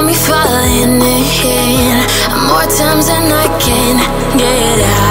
got me falling in More times than I can get out.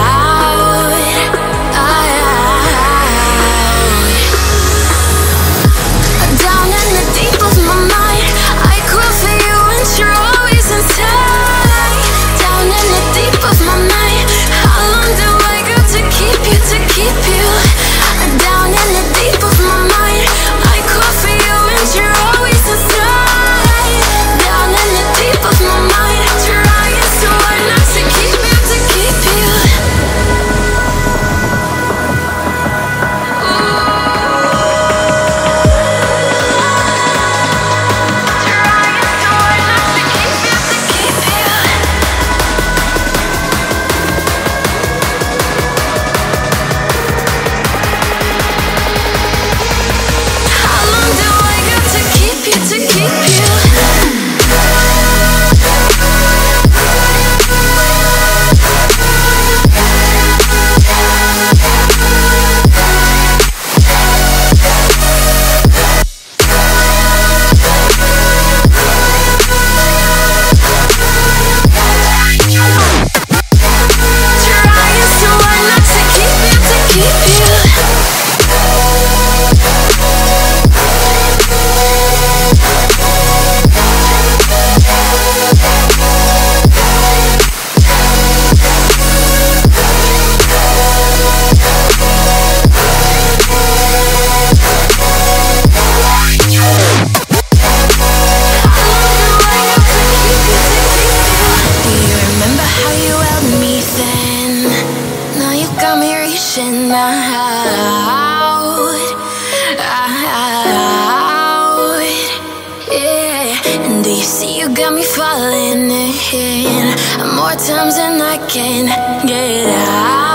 More times than I can get out.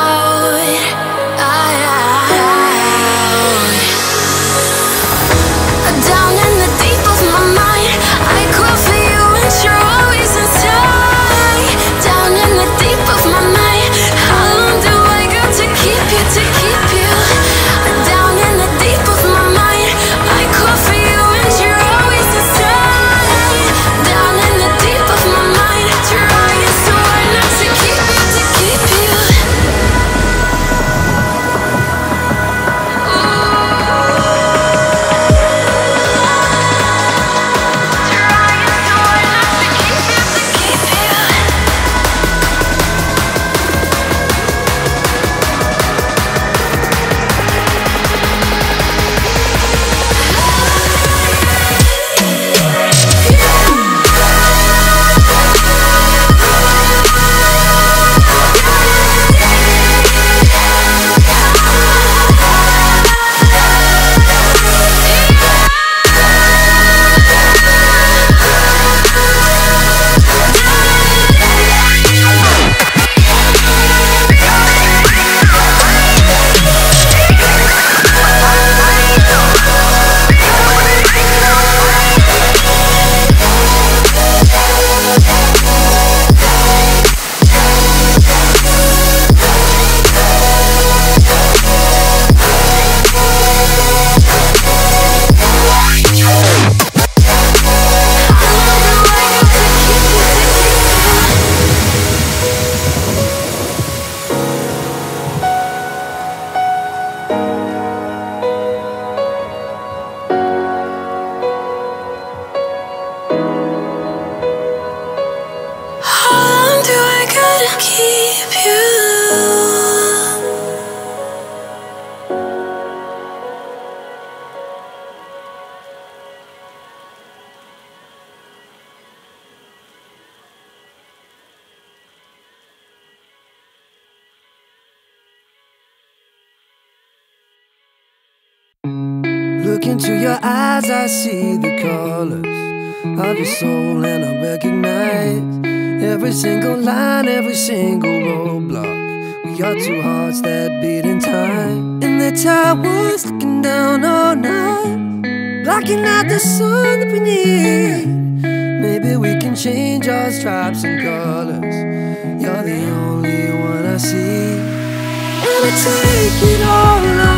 soul and I recognize every single line, every single roadblock. We got two hearts that beat in time. And the how was looking down all night, blocking out the sun that we need. Maybe we can change our stripes and colors. You're the only one I see. And I take it all.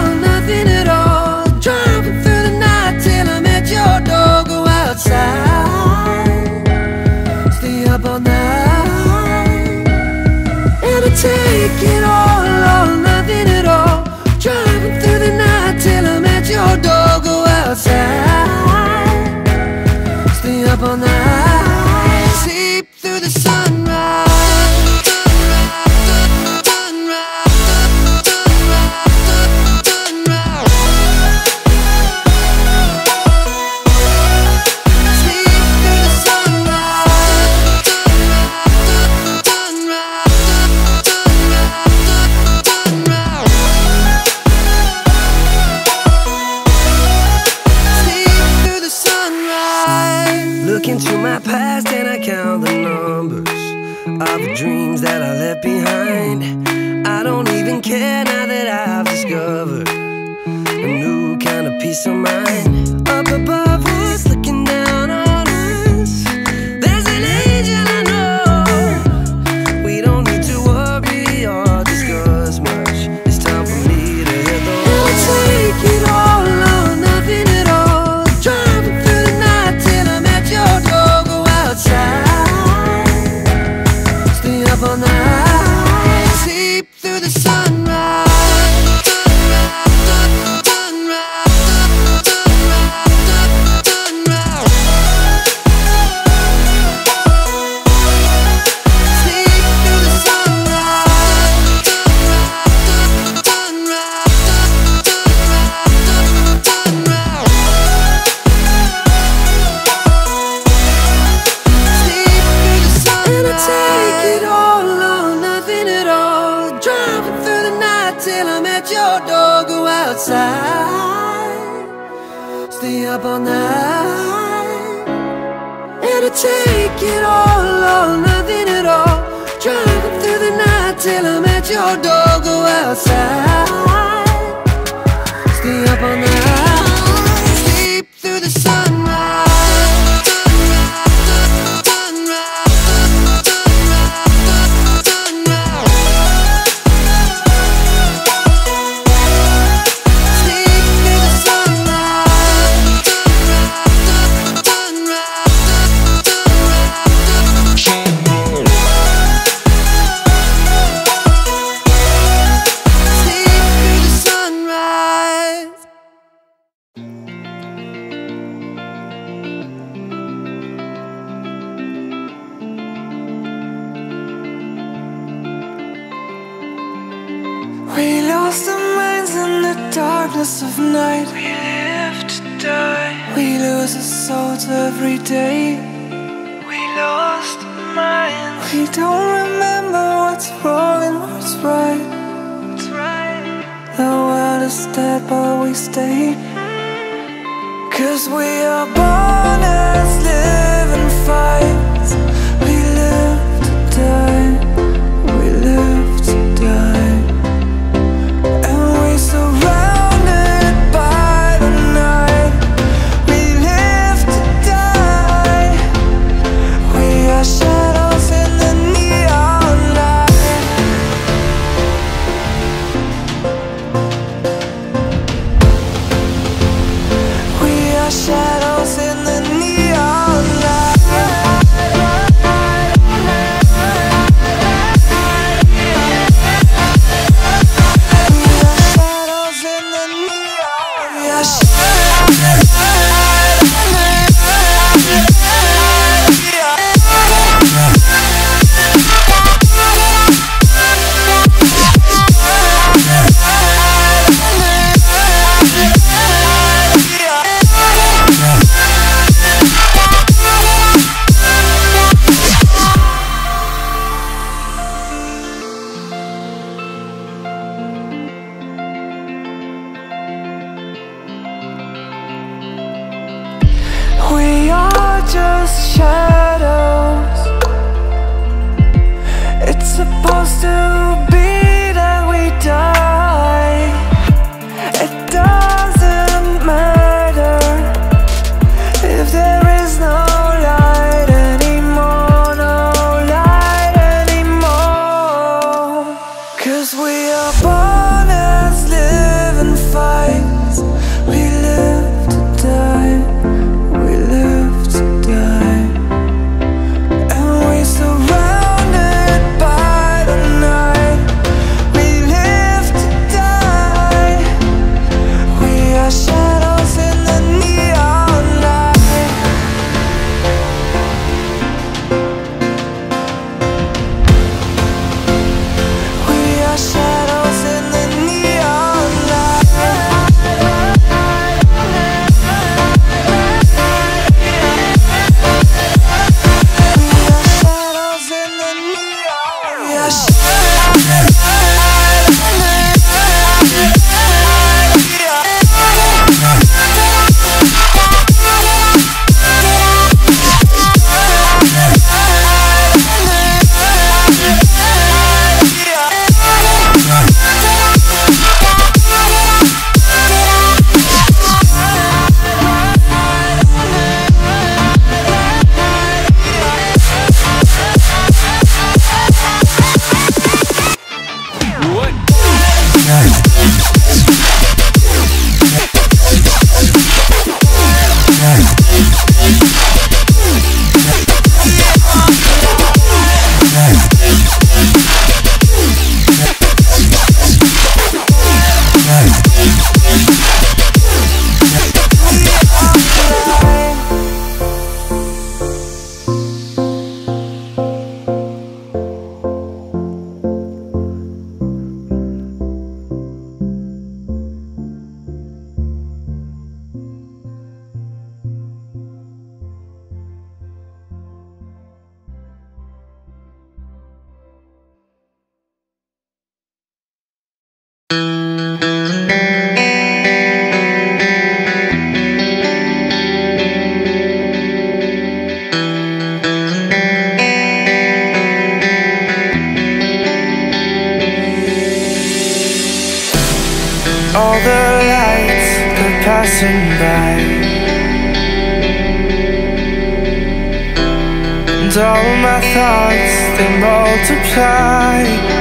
And all my thoughts, they multiply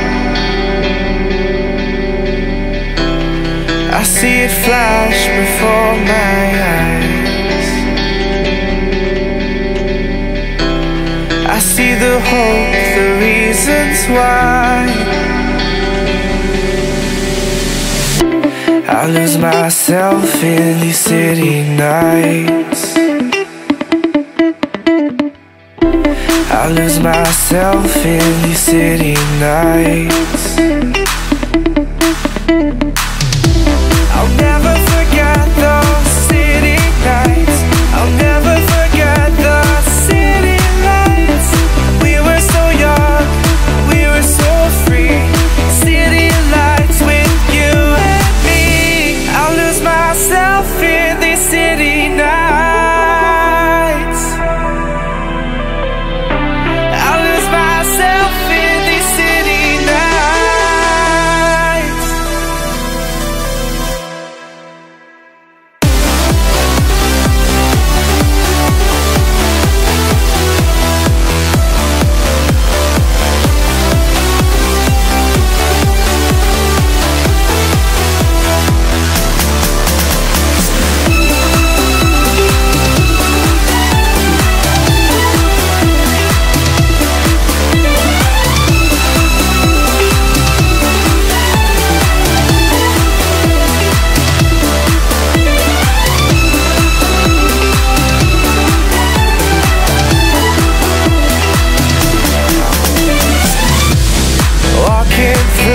I see it flash before my eyes. I see the hope, the reasons why I lose myself in these city nights. I lose myself in these city nights can't